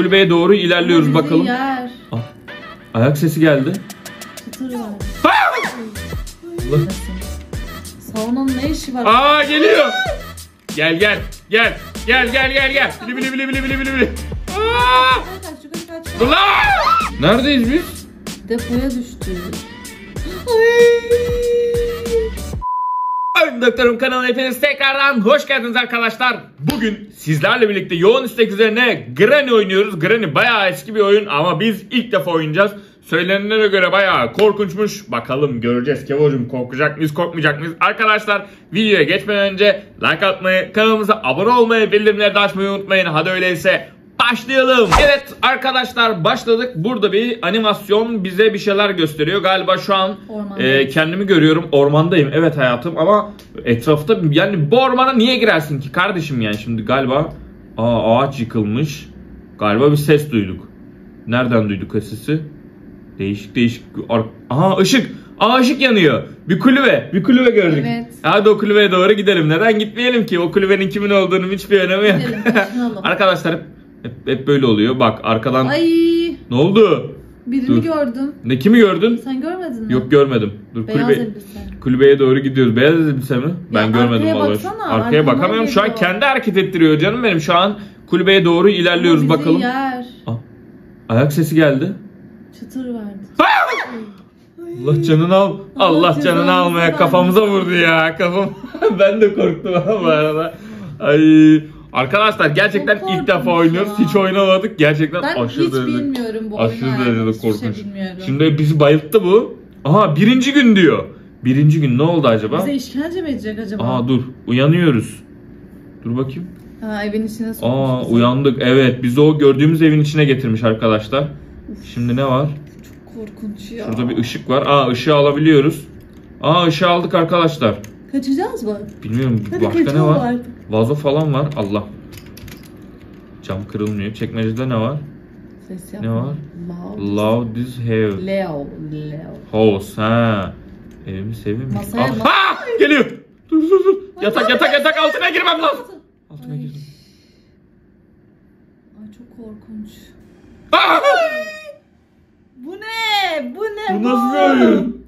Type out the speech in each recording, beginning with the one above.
Kulübeye doğru ilerliyoruz Bizi bakalım. Yer. Ah, ayak sesi geldi. Çıtır var. Allah. Saunanın ne işi var? Aa geliyor. Gel gel gel gel gel gel gel. Bili bili bili bili bili bili bili. Aa! Neredeyiz biz? Depoya düştü. Doktorum kanalına hepiniz tekrardan hoş geldiniz arkadaşlar. Bugün sizlerle birlikte yoğun istek üzerine Granny oynuyoruz. Granny bayağı eski bir oyun ama biz ilk defa oynayacağız. Söylenenlere göre bayağı korkunçmuş. Bakalım göreceğiz Kevo'cum korkacak mıyız korkmayacak mıyız? Arkadaşlar videoya geçmeden önce like atmayı, kanalımıza abone olmayı, bildirimleri de açmayı unutmayın. Hadi öyleyse Başlayalım. Evet arkadaşlar başladık. Burada bir animasyon bize bir şeyler gösteriyor. Galiba şu an e, kendimi görüyorum. Ormandayım. Evet hayatım ama etrafta yani bu ormana niye girersin ki kardeşim yani şimdi galiba aa, ağaç yıkılmış. Galiba bir ses duyduk. Nereden duyduk o sesi? Değişik değişik. Aha ışık. Aa ışık yanıyor. Bir kulübe. Bir kulübe gördük. Evet. Hadi o kulübeye doğru gidelim. Neden gitmeyelim ki? O kulübenin kimin olduğunu hiçbir önemi yok. Gidelim. Arkadaşlar hep, hep, böyle oluyor. Bak arkadan Ay ne oldu? birini Dur. gördüm. Ne kimi gördün? Sen görmedin mi? Yok görmedim. Dur Beyaz kulübe, elbise. kulübeye doğru gidiyoruz. Beyaz elbise mi? Ben Ya görmedim arkaya vallahi. baksana, Arkaya arkamdan bakamıyorum. Şu an kendi hareket ettiriyor canım benim. Şu an kulübeye doğru ilerliyoruz Ama bakalım. Yer. Aa, ayak sesi geldi. Çıtır verdi. Allah canını al. Allah, Allah canını almaya kafamıza vurdu ya. Kafam. ben de korktum bu arada. Ay. Arkadaşlar gerçekten Çok ilk defa korkunç oynuyoruz. ya. Hiç oynamadık. Gerçekten Ben aşırı hiç derecede- bilmiyorum bu Aşırı oyunu. derecede Hiçbir korkunç. Şey bilmiyorum. Şimdi bizi bayılttı bu. Aha birinci gün diyor. Birinci gün ne oldu acaba? Bize işkence mi edecek acaba? Aa dur uyanıyoruz. Dur bakayım. Ha evin içine sokmuş Aa bizi. uyandık. Evet bizi o gördüğümüz evin içine getirmiş arkadaşlar. Şimdi ne var? Çok korkunç ya. Şurada bir ışık var. Aa ışığı alabiliyoruz. Aa ışığı aldık arkadaşlar. Kaçacağız mı? Bilmiyorum Hadi başka ne kaçalım var? artık. Vazo falan var. Allah. Cam kırılmıyor. Çekmecede ne var? Ses Ne yapma. var? Loud. Love this have Leo. Leo. house. Ha. Evimi seveyim. Masaya Al- bak. Ha! Geliyor. Dur dur dur. Yatak yatak yatak altına girmem lazım. Altına Ay. girdim. Ay çok korkunç. Aa! Bu ne? Bu ne? Bu nasıl bir oyun?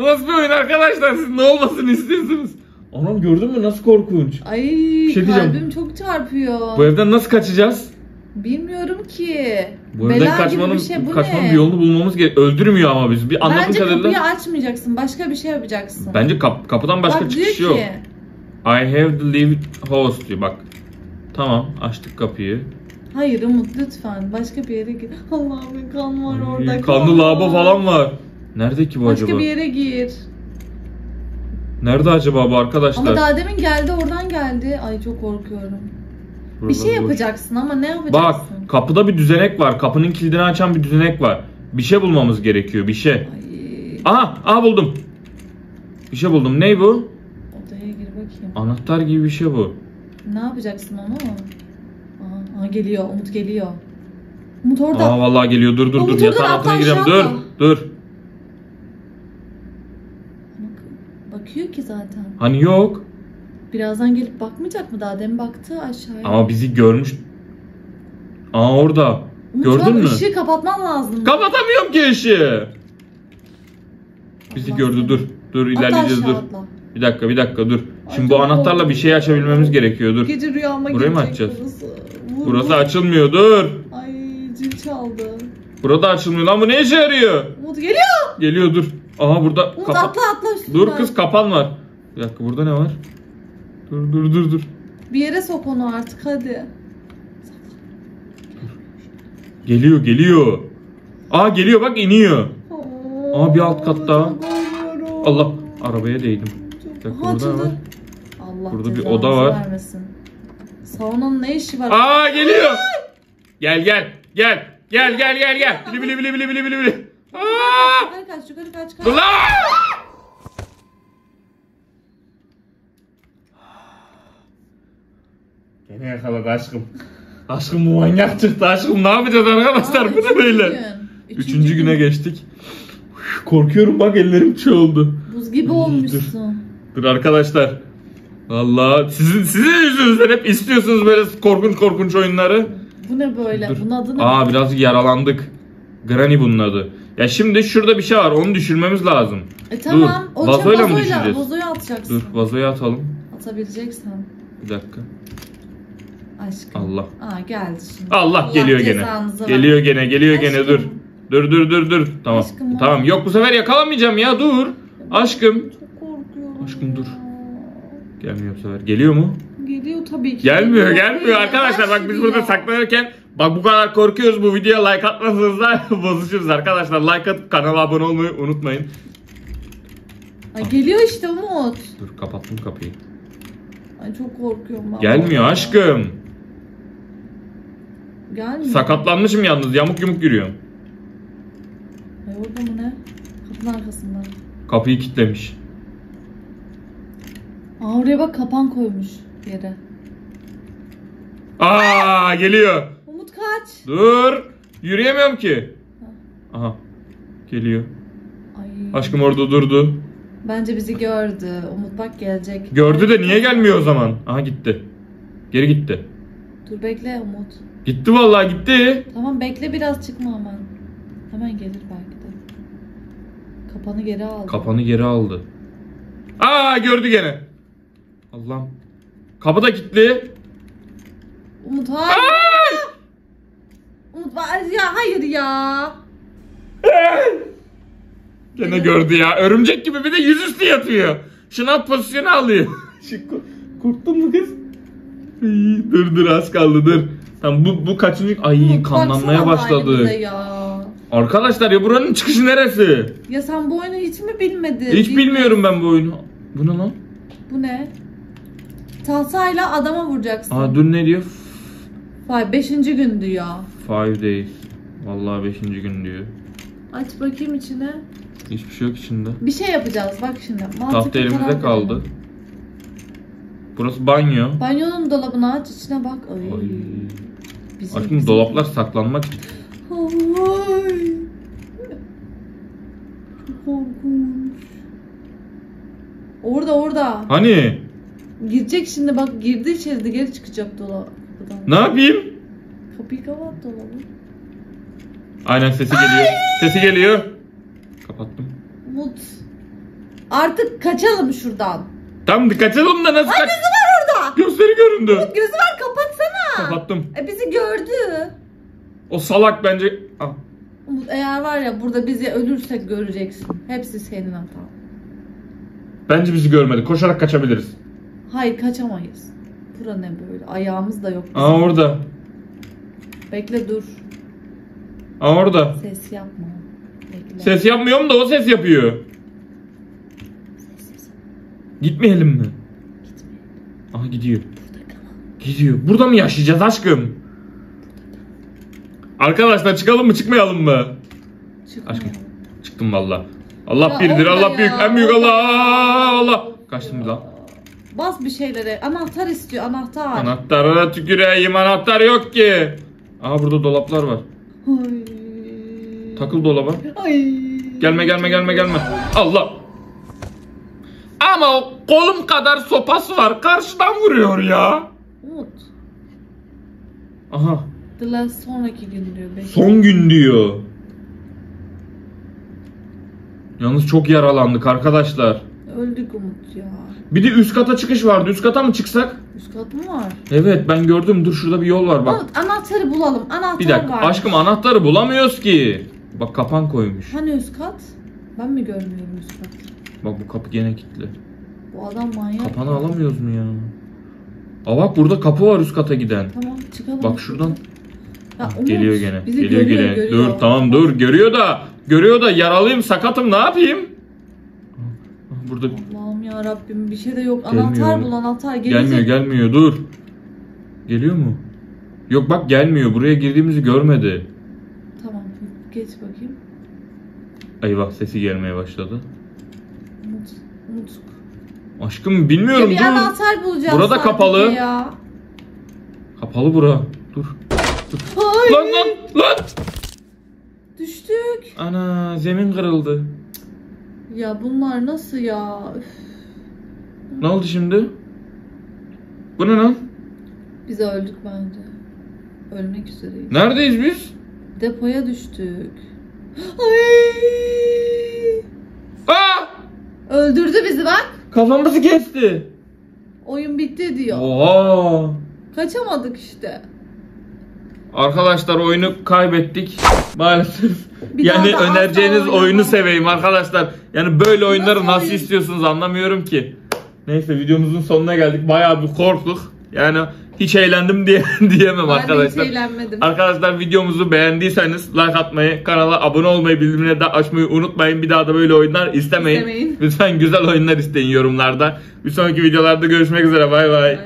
Bu nasıl bir oyun arkadaşlar? Siz ne olmasını istiyorsunuz? Anam gördün mü nasıl korkunç? Ay şey diyeceğim. kalbim çok çarpıyor. Bu evden nasıl kaçacağız? Bilmiyorum ki. Bu evden Bela kaçmanın, gibi bir şey bu kaçmanın ne? bir yolunu bulmamız gerek. Öldürmüyor ama biz. Bir anladığım Bence kadarıyla. kapıyı açmayacaksın. Başka bir şey yapacaksın. Bence kap- kapıdan başka Bak çıkış yok. ki. I have to leave house diyor bak. Tamam açtık kapıyı. Hayır Umut lütfen. Başka bir yere gir. Allah'ım kan var orada. Kanlı lavabo var. falan var. Nerede ki bu Başka acaba? bir yere gir. Nerede acaba bu arkadaşlar? Ama daha demin geldi oradan geldi. Ay çok korkuyorum. Bir Buralar şey boş. yapacaksın ama ne Bak yapacaksın? kapıda bir düzenek var. Kapının kilidini açan bir düzenek var. Bir şey bulmamız gerekiyor bir şey. Ay, Aha, aha buldum. Bir şey buldum. Ne bu? odaya gir bakayım. Anahtar gibi bir şey bu. Ne yapacaksın onu? Aa, aa, geliyor. Umut geliyor. Umut orada. Aa vallahi geliyor. Dur dur dur. Umut Yatağın oradan altına gireceğim. Dur. Dur. Bak- Bakıyor ki zaten. Hani yok. Birazdan gelip bakmayacak mı? Daha demin baktı aşağıya. Ama bizi görmüş. Aa orada. Umut, gördün mü? ışığı kapatman lazım. Kapatamıyorum ki ışığı. Bizi Allah gördü dur. Dur ilerleyeceğiz dur. atla. Bir dakika bir dakika dur. Şimdi bu çok anahtarla bir şey açabilmemiz gerekiyor dur. Gece rüyama Burayı mı açacağız? burası. Vur, Burası vur. açılmıyor dur. Ay zil çaldı. Burada açılmıyor lan bu ne işe yarıyor? Umut geliyor. Geliyor dur. Aha burada Umut kapan. atla atla. Dur kız kapan var. Bir dakika burada ne var? Dur dur dur dur. Bir yere sok onu artık hadi. Geliyor geliyor. Aa geliyor bak iniyor. Aa, bir alt kat daha. Çok korkuyorum. Allah arabaya değdim. Bir dakika, Aha, burada ne açıldı. var? Allah Burada bir oda var. Vermesin. Saunanın ne işi var? Aa geliyor. Gel gel gel. Gel gel gel gel. Bili bili bili bili bili bili. Aa! Yukarı kaç yukarı kaç kaç. Dur lan! Gene yakaladı aşkım. Aşkım bu manyak çıktı aşkım ne yapacağız arkadaşlar Aa, bu ne üçüncü böyle? gün. Üçüncü güne geçtik. Üf, Korkuyorum bak ellerim oldu. Buz gibi Dur. olmuşsun. Dur arkadaşlar. Valla sizin sizin yüzünüzden hep istiyorsunuz böyle korkunç korkunç oyunları. Bu ne böyle? Dur. Bunun adı ne? Aa biraz yaralandık. Granny bunun adı. Ya şimdi şurada bir şey var. Onu düşürmemiz lazım. E tamam. Dur, O vazoyla mı vazoyla, düşüreceğiz? vazoyu atacaksın. Dur vazoya atalım. Atabileceksen. Bir dakika. Aşkım. Allah. Aa geldi şimdi. Allah geliyor gene. Geliyor gene, geliyor gene Aşkım. dur. Dur dur dur dur. Tamam. Aşkım, tamam. Yok bu sefer yakalamayacağım ya dur. Aşkım. Çok korkuyorum. Aşkım, dur. ya. Gelmiyor bu sefer. Geliyor mu? Geliyor tabii ki. Gelmiyor, Geliyor. gelmiyor arkadaşlar. Bak biz burada saklanırken bak bu kadar korkuyoruz. Bu videoya like atmasanız da bozuşuruz arkadaşlar. Like atıp kanala abone olmayı unutmayın. Ay geliyor işte Umut. Dur kapattım kapıyı. Ay çok korkuyorum ben. Gelmiyor aşkım. Gelmiyor. Sakatlanmışım yalnız. Yamuk yumuk yürüyorum. Ay orada mı ne? Kapının arkasında. Kapıyı kilitlemiş. Aa oraya bak kapan koymuş yere. Aa geliyor. Umut kaç. Dur. Yürüyemiyorum ki. Aha. Geliyor. Ay. Aşkım orada durdu. Bence bizi gördü. Umut bak gelecek. Gördü de niye gelmiyor o zaman? Aha gitti. Geri gitti. Dur bekle Umut. Gitti vallahi gitti. Tamam bekle biraz çıkma hemen. Hemen gelir belki de. Kapanı geri aldı. Kapanı geri aldı. Aa gördü gene. Allah'ım. Kapı da kilitli. Umut hayır. Aa! Umut var ya hayır ya. Gene gördü ya. Örümcek gibi bir de yüzüstü yatıyor. Şınav pozisyonu alıyor. Korktun mu kız? Dur dur az kaldı dur. Tamam bu, bu kaçıncı? Ay kanlanmaya başladı. Ya. Arkadaşlar ya buranın çıkışı neresi? ya sen bu oyunu hiç mi bilmedin? Hiç Bil- bilmiyorum ben bu oyunu. Bu ne lan? Bu ne? Tahsayla adama vuracaksın. Aa dur ne diyor? Vay beşinci gün diyor. Five days. Vallahi beşinci gün diyor. Aç bakayım içine. Hiçbir şey yok içinde. Bir şey yapacağız bak şimdi. Mantıklı Tahta karar elimizde verelim. kaldı. Burası banyo. Banyonun dolabını aç içine bak. Ay. Ay. Bizim- Aşkım bizim- dolaplar saklanmak için. Ay. Çok Korkunç. Orada orada. Hani? Girecek şimdi bak girdi içeri de geri çıkacak dolaptan. Ne yapayım? Kapıyı kapat dolabı. Aynen sesi geliyor. Sesi geliyor. Kapattım. Umut. Artık kaçalım şuradan. Tam kaçalım da nasıl kaç... Gözü var orada. Gösteri göründü. Gözü var kapatsana. Kapattım. E bizi gördü. O salak bence... Ah. Umut eğer var ya burada bizi ölürsek göreceksin. Hepsi senin hatan. Bence bizi görmedi. Koşarak kaçabiliriz. Hayır kaçamayız. Bura ne böyle? Ayağımız da yok. bizim. Aa orada. Bekle dur. Aa orada. Ses yapma. Bekle. Ses yapmıyorum da o ses yapıyor. Sessiz. Gitmeyelim mi? Gitme. Aha gidiyor. Gidiyor. Burada mı yaşayacağız aşkım? Arkadaşlar çıkalım mı çıkmayalım mı? Çıkmayalım. Aşkım. Çıktım valla. Allah Ya birdir Allah ya, büyük en büyük. Allah Allah. Kaçtım bir lan. Bas bir şeylere. Anahtar istiyor anahtar. Anahtara tüküreyim anahtar yok ki. Aha burada dolaplar var. Ay. Takıl dolaba. Ay. Gelme gelme gelme gelme. Allah. Ama o kolum kadar sopası var. Karşıdan vuruyor ya. Umut. Aha. The last sonraki gün diyor. Bekle. Son gün diyor. Yalnız çok yaralandık arkadaşlar. Öldük Umut ya. Bir de üst kata çıkış vardı. Üst kata mı çıksak? Üst kat mı var? Evet ben gördüm. Dur şurada bir yol var bak. Umut anahtarı bulalım. Anahtar Bir dakika. var. Aşkım anahtarı bulamıyoruz ki. Bak kapan koymuş. Hani üst kat? Ben mi görmüyorum üst kat? Bak bu kapı gene kilitli. Bu adam manyak. Kapanı alamıyoruz mu ya? Aa bak burada kapı var üst kata giden. Tamam çıkalım. Bak şuradan. Ah, Umut, geliyor gene. Bizi geliyor görüyor, gene. görüyor. Dur tamam dur. Görüyor da. Görüyor da yaralıyım sakatım ne yapayım? Burada Allah'ım ya Rabbim bir şey de yok. Gelmiyor Anahtar bul anahtar. Gelecek. gelmiyor gelmiyor dur. Geliyor mu? Yok bak gelmiyor. Buraya girdiğimizi görmedi. Tamam geç bakayım. Eyvah sesi gelmeye başladı. Aşkım bilmiyorum bir dur. anahtar bulacağız Burada sadece kapalı. Ya. Kapalı bura. Dur. Ay. Lan lan lan. Düştük. Ana zemin kırıldı. Ya bunlar nasıl ya? Üf. Ne oldu şimdi? Bu ne lan? Biz öldük bence. Ölmek üzereyiz. Neredeyiz biz? Depoya düştük. Ay! Aa! Öldürdü bizi bak. Kafamızı kesti. Oyun bitti diyor. Oha. Kaçamadık işte. Arkadaşlar oyunu kaybettik maalesef. Bir yani daha da önereceğiniz asla oyunu oynamam. seveyim arkadaşlar. Yani böyle oyunları Nasıl nasıl oyun? istiyorsunuz anlamıyorum ki. Neyse videomuzun sonuna geldik. Bayağı bir korktuk. Yani hiç eğlendim diye diyemem Ben arkadaşlar. hiç eğlenmedim. Arkadaşlar videomuzu beğendiyseniz like atmayı, kanala abone olmayı, bildirimleri de açmayı unutmayın. Bir daha da böyle oyunlar istemeyin. İstemeyin. Lütfen güzel oyunlar isteyin yorumlarda. Bir sonraki videolarda görüşmek üzere. Bay. Bay